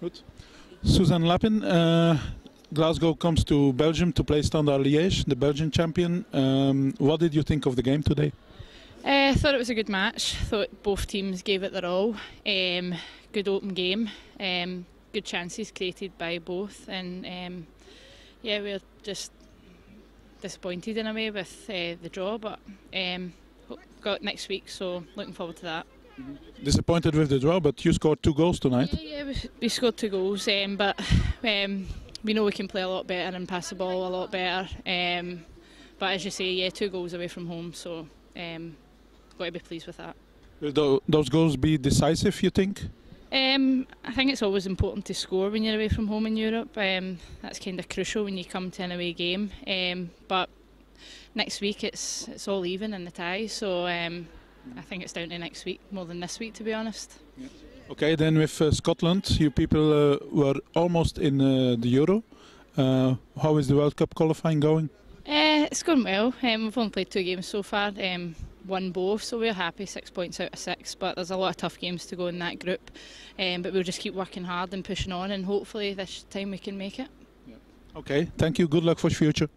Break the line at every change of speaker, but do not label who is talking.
Good. Suzanne Lappin, uh, Glasgow comes to Belgium to play Standard Liège, the Belgian champion. Um, what did you think of the game today?
Uh, I thought it was a good match. Thought both teams gave it their all. Um, good open game. Um, good chances created by both, and um, yeah, we're just disappointed in a way with uh, the draw, but um, got next week, so looking forward to that.
Disappointed with the draw, but you scored two goals tonight.
Yeah, yeah we, we scored two goals, um, but um, we know we can play a lot better and pass the ball a lot better. Um, but as you say, yeah, two goals away from home, so um, got to be pleased with that.
Will those goals be decisive, you think?
Um, I think it's always important to score when you're away from home in Europe. Um, that's kind of crucial when you come to an away game. Um, but next week it's it's all even in the tie, so um, I think it's down to next week more than this week, to be honest.
Okay, then with uh, Scotland, you people uh, were almost in uh, the Euro. Uh, how is the World Cup qualifying going?
Uh, it's going well. Um, we've only played two games so far, um, won both, so we're happy, six points out of six. But there's a lot of tough games to go in that group. Um, but we'll just keep working hard and pushing on, and hopefully this time we can make it.
Okay, thank you. Good luck for the future.